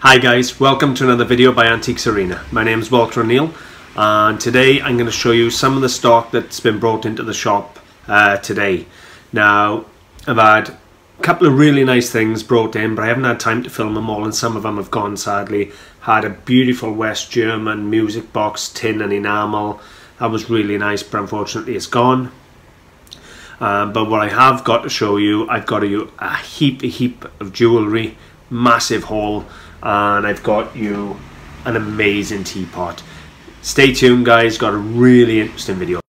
Hi guys, welcome to another video by Antiques Arena. My name is Walter O'Neill and today I'm going to show you some of the stock that's been brought into the shop uh, today. Now I've had a couple of really nice things brought in but I haven't had time to film them all and some of them have gone sadly. Had a beautiful West German music box, tin and enamel. That was really nice but unfortunately it's gone. Um, but what I have got to show you, I've got you a heap, a heap of jewellery, massive haul and I've got you an amazing teapot. Stay tuned guys, got a really interesting video.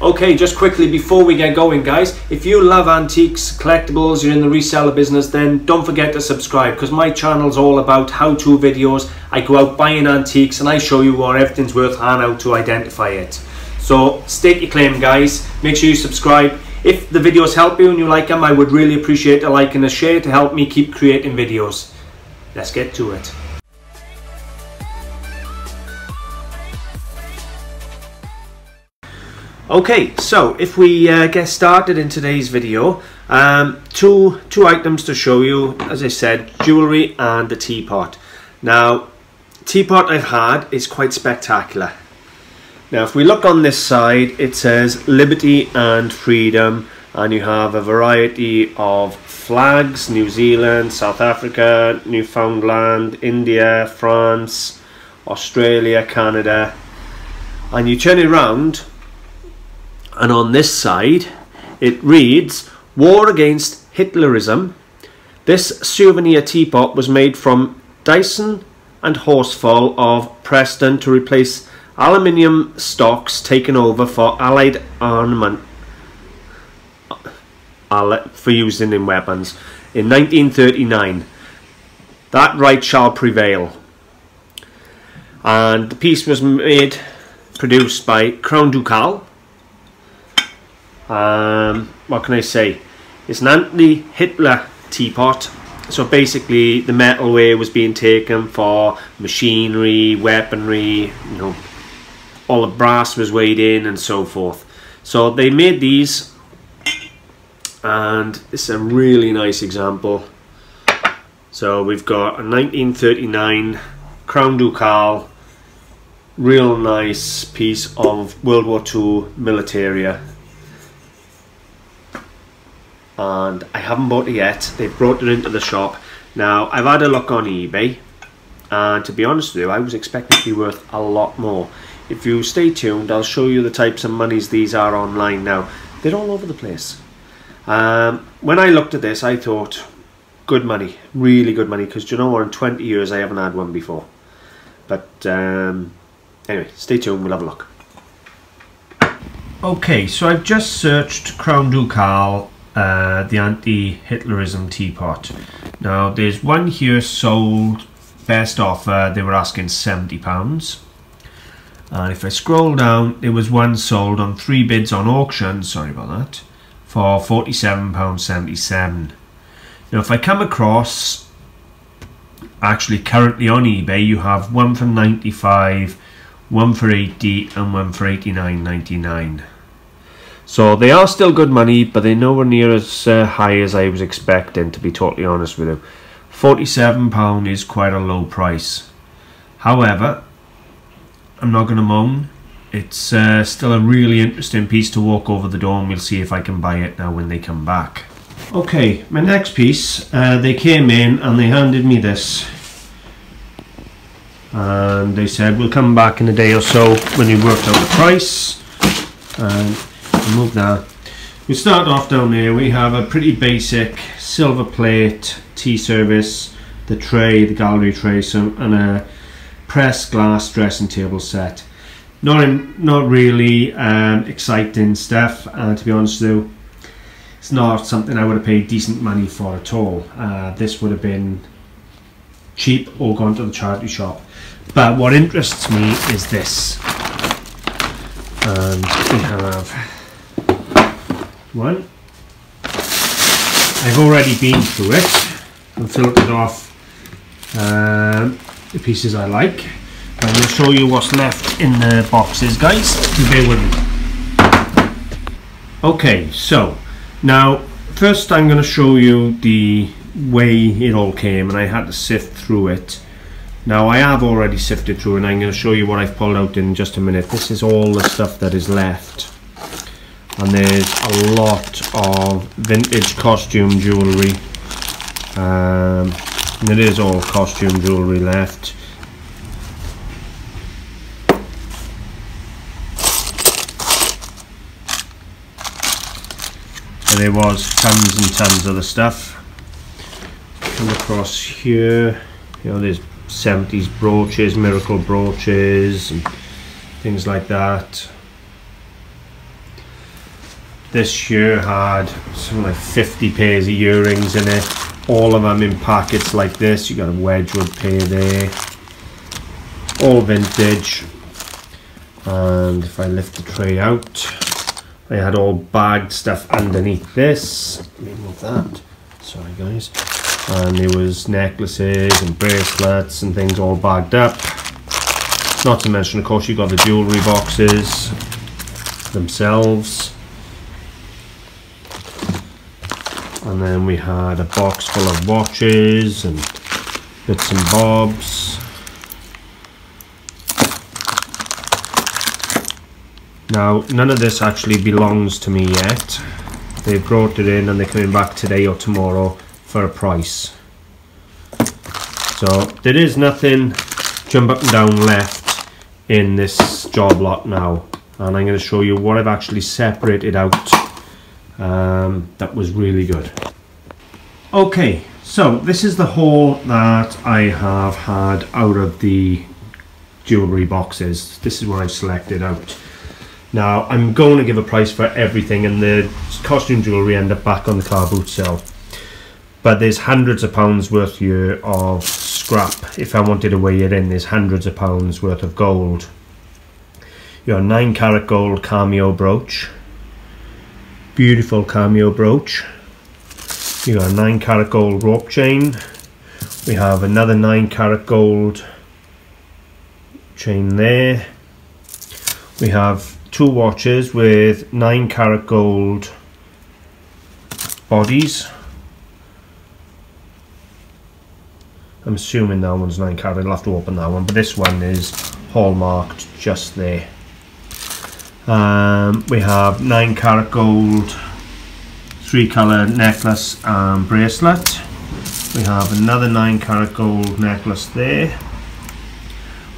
Okay, just quickly before we get going guys, if you love antiques, collectibles, you're in the reseller business, then don't forget to subscribe because my channel's all about how-to videos. I go out buying antiques and I show you what everything's worth and how to identify it. So stake your claim guys, make sure you subscribe if the videos help you and you like them, I would really appreciate a like and a share to help me keep creating videos. Let's get to it. Okay, so if we uh, get started in today's video, um, two, two items to show you, as I said, jewellery and the teapot. Now, teapot I've had is quite spectacular. Now if we look on this side it says liberty and freedom and you have a variety of flags, New Zealand, South Africa, Newfoundland, India, France, Australia, Canada. And you turn it around and on this side it reads War Against Hitlerism. This souvenir teapot was made from Dyson and Horsfall of Preston to replace aluminium stocks taken over for Allied armament for using in weapons in 1939. That right shall prevail. And the piece was made, produced by Crown Ducal. Um, what can I say? It's an anti-Hitler teapot. So basically, the metalware was being taken for machinery, weaponry, you know, all the brass was weighed in and so forth. So they made these and it's a really nice example. So we've got a 1939 Crown Ducal, real nice piece of World War II militaria. And I haven't bought it yet, they've brought it into the shop. Now I've had a look on eBay and to be honest with you I was expecting it to be worth a lot more if you stay tuned I'll show you the types of monies these are online now. They're all over the place. Um, when I looked at this I thought good money really good money because you know what? In 20 years I haven't had one before. But um, anyway stay tuned we'll have a look. Okay so I've just searched Crown Ducal uh, the anti-Hitlerism teapot. Now there's one here sold best offer they were asking 70 pounds and if I scroll down there was one sold on three bids on auction sorry about that for £47.77 now if I come across actually currently on eBay you have one for 95 one for 80 and one for 89.99 so they are still good money but they're nowhere near as uh, high as I was expecting to be totally honest with you. £47 is quite a low price. However I'm not going to moan. It's uh, still a really interesting piece to walk over the door and we'll see if I can buy it now when they come back. Okay, my next piece, uh, they came in and they handed me this. And they said, we'll come back in a day or so when we worked out the price. And move that. We start off down here, we have a pretty basic silver plate, tea service, the tray, the gallery tray, so, and a pressed glass dressing table set. Not in, not really um, exciting stuff, and to be honest you, it's not something I would have paid decent money for at all. Uh, this would have been cheap or gone to the charity shop. But what interests me is this. And we have one. I've already been through it and filtered off um, the pieces I like. I'm going show you what's left in the boxes guys, bear with me. Okay, so now first I'm going to show you the way it all came and I had to sift through it. Now I have already sifted through and I'm going to show you what I've pulled out in just a minute. This is all the stuff that is left. And there's a lot of vintage costume jewellery. Um, it is all costume jewellery left. And there was tons and tons of the stuff. Come across here, you know, there's 70s brooches, miracle brooches, and things like that. This year had something like 50 pairs of earrings in it, all of them in packets like this. You got a Wedgwood pair there, all vintage. And if I lift the tray out, I had all bagged stuff underneath this. Move that. Sorry, guys and there was necklaces and bracelets and things all bagged up not to mention of course you got the jewellery boxes themselves and then we had a box full of watches and bits and bobs. Now none of this actually belongs to me yet. They brought it in and they're coming back today or tomorrow for a price. So there is nothing jump up and down left in this job lot now. And I'm going to show you what I've actually separated out um, that was really good. Okay, so this is the haul that I have had out of the jewellery boxes. This is what I've selected out. Now I'm going to give a price for everything and the costume jewellery end up back on the car boot sale but there's hundreds of pounds worth here of scrap if I wanted to weigh it in there's hundreds of pounds worth of gold your 9 carat gold cameo brooch beautiful cameo brooch. You got a 9 carat gold rope chain. We have another 9 carat gold chain there. We have two watches with 9 carat gold bodies. I'm assuming that one's 9 carat, I'll have to open that one, but this one is hallmarked just there. Um, we have 9 carat gold, 3 colour necklace and bracelet. We have another 9 carat gold necklace there.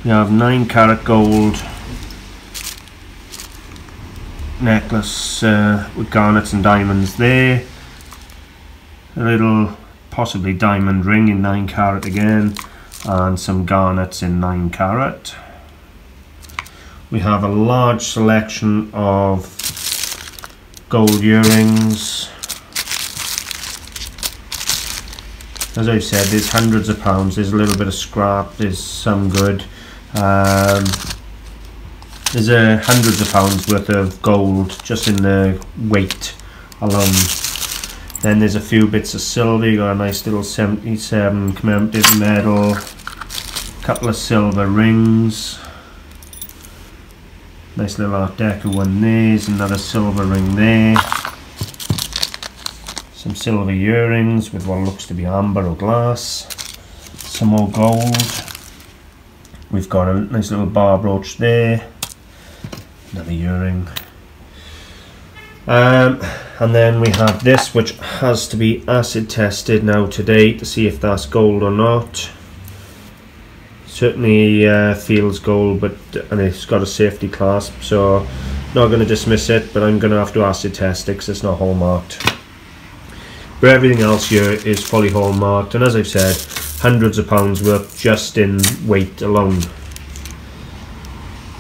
We have 9 carat gold necklace uh, with garnets and diamonds there. A little possibly diamond ring in 9 carat again and some garnets in 9 carat. We have a large selection of gold earrings. As I've said, there's hundreds of pounds, there's a little bit of scrap, there's some good. Um, there's a hundreds of pounds worth of gold just in the weight alone. Then there's a few bits of silver, you got a nice little 77 commemorative medal, a couple of silver rings, nice little Art Deco one there, another silver ring there, some silver earrings with what looks to be amber or glass, some more gold, we've got a nice little bar brooch there, another earring, um, and then we have this which has to be acid tested now today to see if that's gold or not certainly uh, feels gold but and it's got a safety clasp so not going to dismiss it but I'm going to have to acid test it because it's not hallmarked but everything else here is fully hallmarked and as I've said hundreds of pounds worth just in weight alone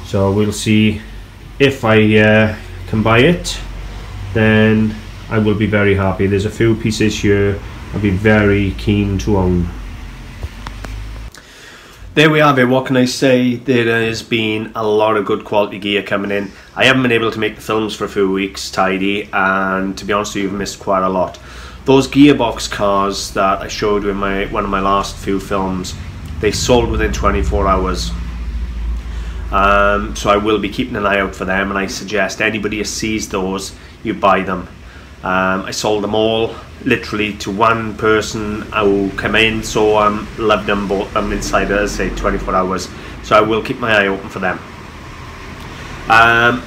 so we'll see if I uh, can buy it then I will be very happy. There's a few pieces here I'll be very keen to own. There we have it, what can I say? There has been a lot of good quality gear coming in. I haven't been able to make the films for a few weeks tidy and to be honest with you, I've missed quite a lot. Those gearbox cars that I showed you in my one of my last few films, they sold within 24 hours. Um, so I will be keeping an eye out for them and I suggest anybody who sees those you buy them. Um, I sold them all literally to one person who come in so um, loved them bought them inside say 24 hours so I will keep my eye open for them. Um,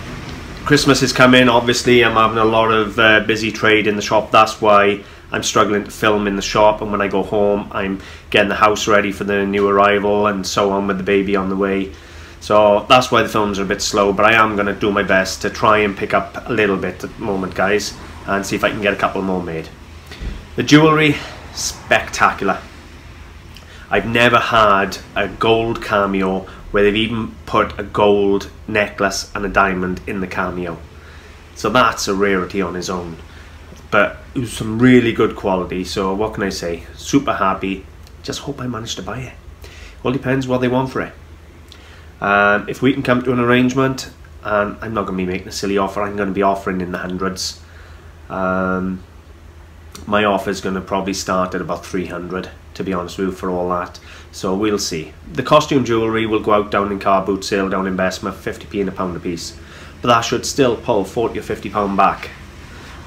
Christmas is coming obviously I'm having a lot of uh, busy trade in the shop that's why I'm struggling to film in the shop and when I go home I'm getting the house ready for the new arrival and so on with the baby on the way. So that's why the films are a bit slow but I am going to do my best to try and pick up a little bit at the moment guys and see if I can get a couple more made. The jewellery spectacular. I've never had a gold cameo where they've even put a gold necklace and a diamond in the cameo. So that's a rarity on its own. But it was some really good quality so what can I say? Super happy. Just hope I manage to buy it. All depends what they want for it. Um, if we can come to an arrangement and I'm not going to be making a silly offer I'm going to be offering in the hundreds um, my offer is going to probably start at about 300 to be honest with you for all that so we'll see the costume jewellery will go out down in car boot sale down in Bessemer 50p and a pound a piece but that should still pull 40 or 50 pound back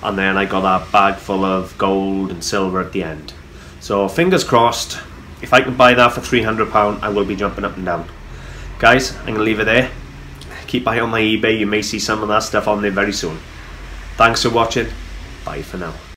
and then I got that bag full of gold and silver at the end. So fingers crossed, if I can buy that for £300 I will be jumping up and down. Guys, I'm going to leave it there. Keep eye on my eBay, you may see some of that stuff on there very soon. Thanks for watching, bye for now.